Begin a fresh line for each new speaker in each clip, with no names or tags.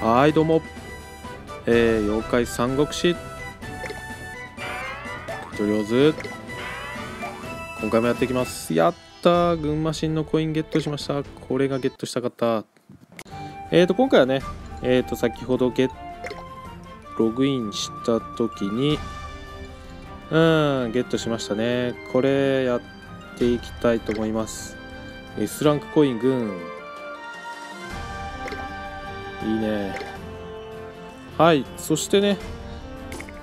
はいどうも。えー、妖怪三国志。とりあえず今回もやっていきます。やった群馬神のコインゲットしました。これがゲットしたかった。えーと今回はねえーと先ほどゲッログインした時にうんゲットしましたね。これやっていきたいと思います。S ランクコイン群いいね。はいそしてね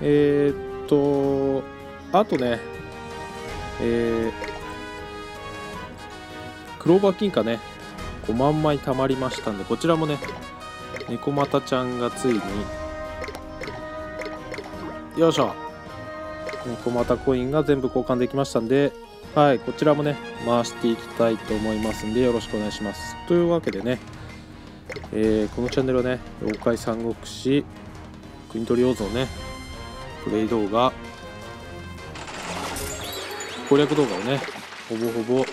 えー、っとあとねえー、クローバー金貨ね5万枚貯まりましたんでこちらもね猫又ちゃんがついによいしょ。猫又コインが全部交換できましたんではいこちらもね回していきたいと思いますんでよろしくお願いします。というわけでねえー、このチャンネルはね妖怪三国志国取王像ねプレイ動画攻略動画をねほぼほぼ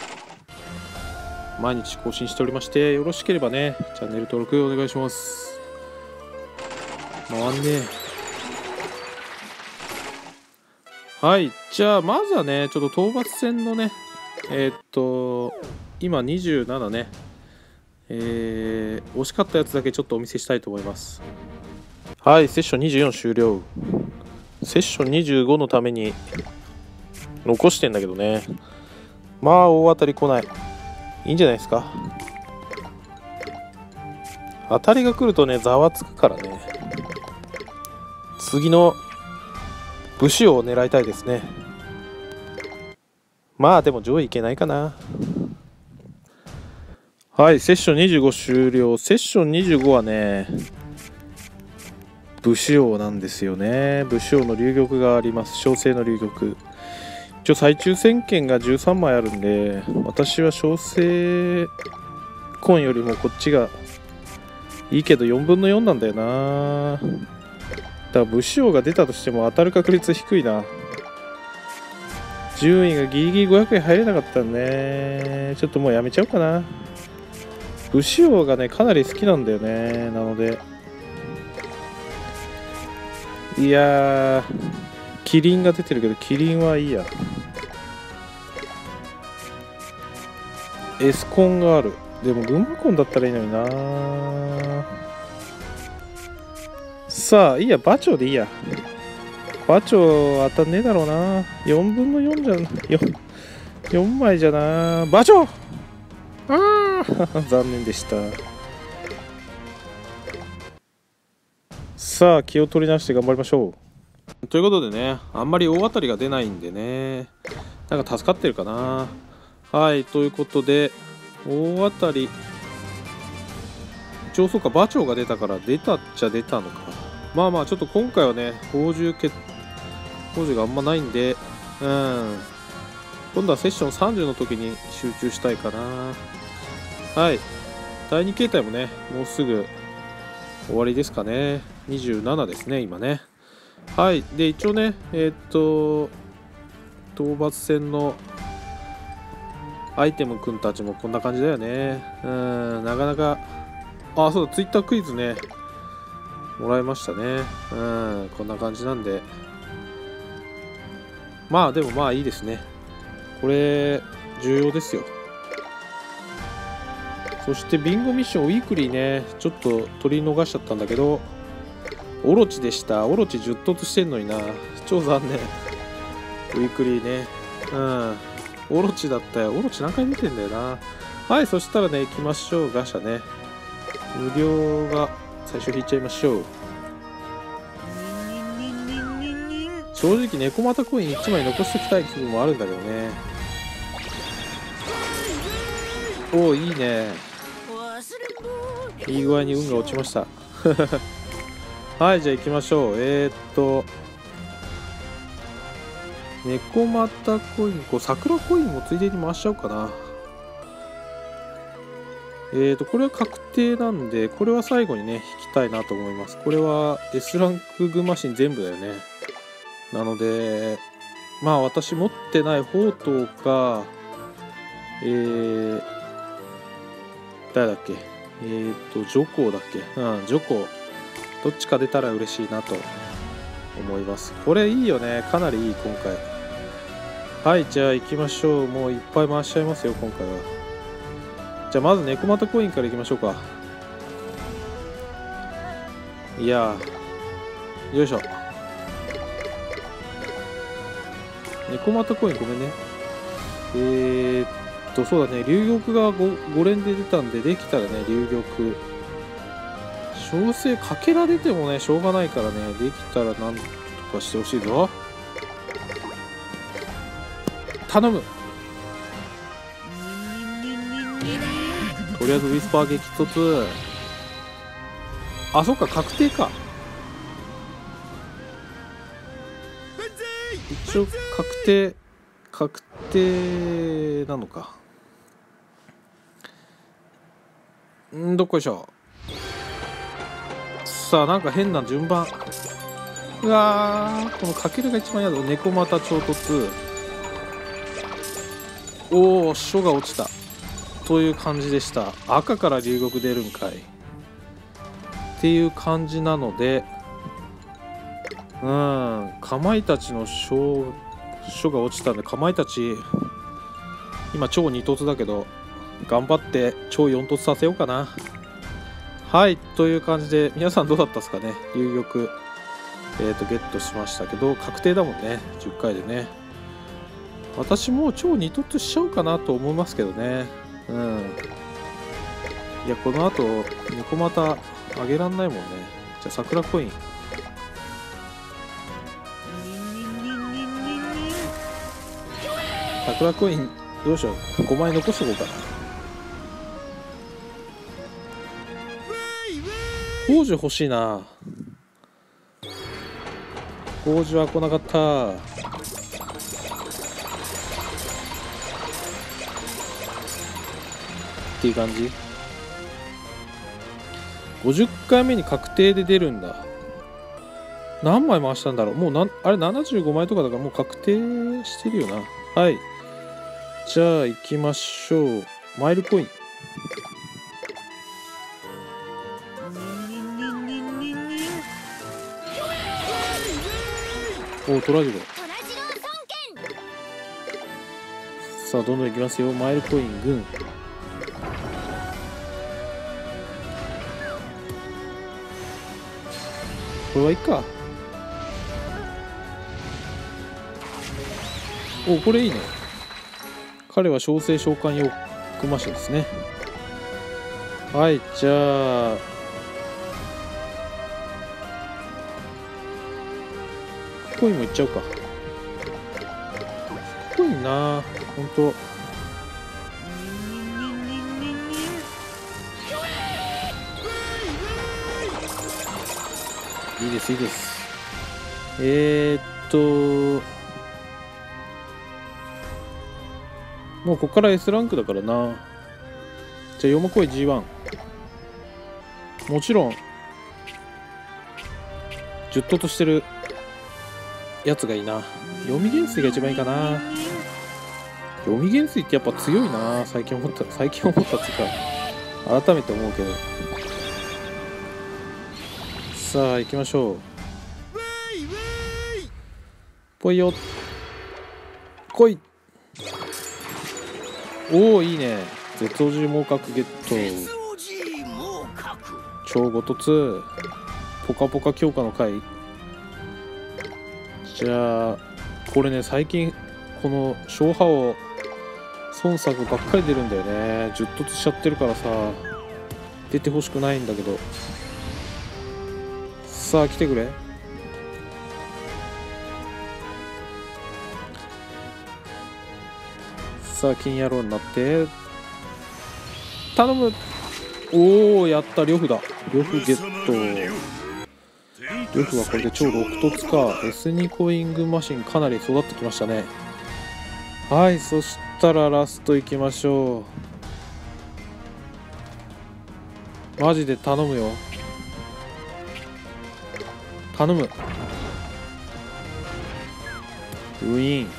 毎日更新しておりましてよろしければねチャンネル登録お願いします。回んねはいじゃあまずはねちょっと討伐戦のねえー、っと今27ね。えー、惜しかったやつだけちょっとお見せしたいと思います。はいセッション24終了。セッション25のために残してんだけどね。まあ大当たり来ない。いいんじゃないですか。当たりが来るとねざわつくからね。次の武士を狙いたいですね。まあでも上位いけないかな。はいセッション25終了。セッション25はね武士王なんですよね。武士王の流玉があります。小生の流玉。一応最抽選券が13枚あるんで私は小生コンよりもこっちがいいけど4分の4なんだよな。だから武士王が出たとしても当たる確率低いな。順位がギリギリ500円入れなかったんで、ね、ちょっともうやめちゃおうかな。武士王がねかなり好きなんだよねなので。いやキリンが出てるけどキリンはいいや。エスコンがある。でも群馬コンだったらいいのになさあいいや馬長でいいや。馬長当たんねえだろうな。4分の4じゃん。4, 4枚じゃな馬長ああ 残念でした。さあ気を取り直して頑張りましょう。ということでねあんまり大当たりが出ないんでね。なんか助かってるかな。はいということで大当たり一応そうか馬長が出たから出たっちゃ出たのか。まあまあちょっと今回はね宝珠決宝珠があんまないんでうん。今度はセッション30の時に集中したいかな。はい。第2形態もねもうすぐ終わりですかね。27ですね今ね。はい。で一応ねえー、っと討伐戦のアイテムくんたちもこんな感じだよね。うんなかなかあそうだツイッタークイズねもらいましたね。うんこんな感じなんで。まあでもまあいいですね。これ重要ですよ。そしてビンゴミッションウィークリーね。ちょっと取り逃しちゃったんだけどオロチでした。オロチ10突してんのにな。超残念。ウィークリーね。うん。オロチだったよ。オロチ何回見てんだよな。はいそしたらね行きましょうガシャね。無料が最初引いちゃいましょう。正直猫股コイン1枚残しておきたい気分もあるんだけどね。おおいいね。いい具合に運が落ちました。はいじゃあ行きましょう。えー、っと猫股コインこう桜コインもついでに回しちゃおうかな。えーとこれは確定なんでこれは最後にね引きたいなと思います。これは S ランクグマシン全部だよね。なのでまあ私持ってない宝刀かえー誰だっけ？えっ、と、ジョコだっけ？うん、ジョコ。どっちか出たら嬉しいなと思います。これいいよね。かなりいい今回。はいじゃあ行きましょう。もういっぱい回しちゃいますよ今回は。じゃあまずネコマタコインからいきましょうか。いやよいしょ。ネコマタコインごめんね。えー、っとそうだね。流玉が 5, 5連で出たんでできたらね流玉。調整かけられてもねしょうがないからねできたらなんとかしてほしいぞ。頼む。とりあえずウィスパー激突。あそっか確定か。一応確定。確定なのか。んどっこいしょ。さあなんか変な順番。うわこのかけるが一番嫌だ。猫股衝突。おお書が落ちた。という感じでした。赤から流木出るんかい。っていう感じなのでうんかまいたちの書書が落ちたんでかまいたち今超2突だけど頑張って超4突させようかな。はいという感じで皆さんどうだったですかね？流玉えーとゲットしましたけど確定だもんね。10回でね。私もう超2突しちゃうかなと思いますけどね。うん。いやこの後猫股あげらんないもんね。じゃあ桜コイン。桜コインどうしよう。5枚残しとこうかな。宝珠欲しいな。宝珠は来なかった。っていう感じ。50回目に確定で出るんだ。何枚回したんだろう。もうなあれ75枚とかだからもう確定してるよな。はい。じゃあ行きましょう。マイルコインおおトラジロさあどんどんいきますよ。マイルコイン軍。これはいいか。おこれいいね。彼は小生召喚用クマシですね。はいじゃあ。コインもいっちゃうか。コインな。ほんといいですいいです。えー、っと。もうここから S ランクだからな。じゃあ読もこい G1 もちろん10頭としてるやつがいいな。読み元帥が一番いいかな。読み元帥ってやっぱ強いな最近思った最近思ったっていうか。改めて思うけど。さあ行きましょう。ぽいよ。来い。おおいいね。絶王獣猛角ゲット。超ごとつポカポカ強化の回じゃあこれね最近この勝破を孫作ばっかり出るんだよね。10突しちゃってるからさ出てほしくないんだけど。さあ来てくれさあ金野郎になって。頼む。おおやった呂布だ。呂布ゲット。呂布はこれで超6突か。エスニコイングマシンかなり育ってきましたね。はいそしたらラストいきましょう。マジで頼むよ。頼む。ウィーン。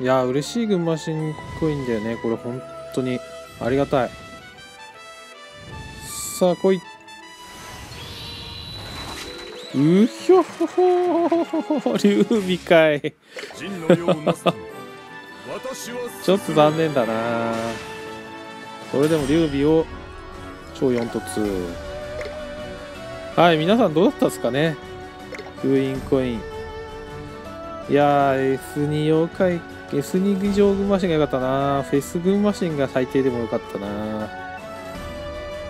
いや嬉しい群馬新コインだよね。これ本当に。ありがたい。さあ来い。うひょほほ劉備かい。ちょっと残念だな。それでも劉備を超4突はい皆さんどうだったですかね？封印コイン。いやー S2 妖怪 S2 議場群マシンが良かったな。フェス群マシンが最低でも良かったな。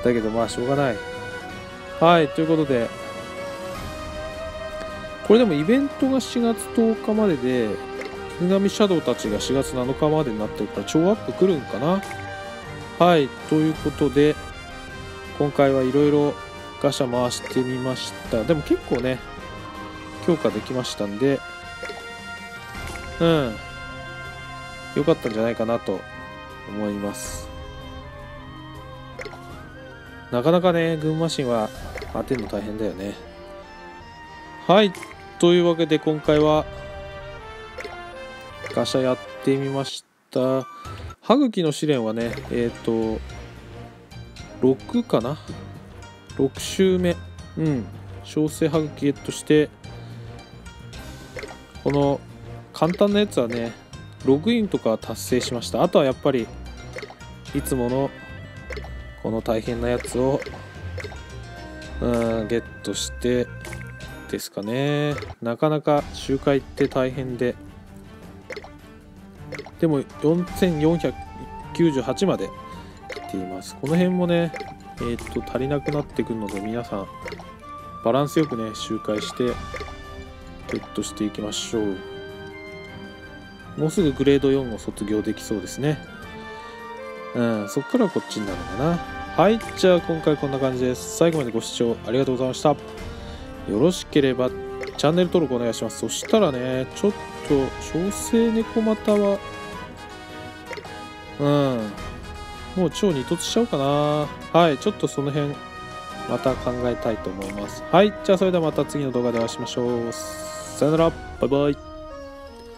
だけどまあしょうがない。はいということで。これでもイベントが4月10日までで犬神シャドウたちが4月7日までになってるから超アップ来るんかな。はいということで今回はいろいろガシャ回してみました。でも結構ね強化できましたんで。うん。良かったんじゃないかなと思います。なかなかね群馬神は当てるの大変だよね。はいというわけで今回はガシャやってみました。歯茎の試練はねえっ、ー、と6かな？6周目。うん。小生歯茎ゲットしてこの簡単なやつはねログインとか達成しました。あとはやっぱりいつものこの大変なやつをうんゲットしてですかね。なかなか周回って大変で。でも4498まで来ています。この辺もねえー、っと足りなくなってくるので皆さんバランスよくね周回してゲットしていきましょう。もうすぐグレード4を卒業できそうですね。うんそっからこっちになるんだな。はいじゃあ今回こんな感じです。最後までご視聴ありがとうございました。よろしければチャンネル登録お願いします。そしたらねちょっと小生猫股はうんもう超二突しちゃおうかな。はいちょっとその辺また考えたいと思います。はいじゃあそれではまた次の動画でお会いしましょう。さよなら。バイバイ。